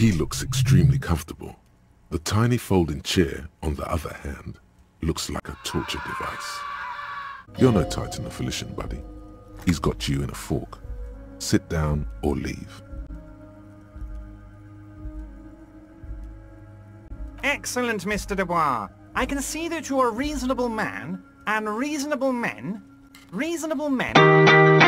He looks extremely comfortable. The tiny folding chair, on the other hand, looks like a torture device. You're no Titan affiliation, buddy. He's got you in a fork. Sit down or leave. Excellent, Mr. Du Bois. I can see that you are a reasonable man, and reasonable men... Reasonable men...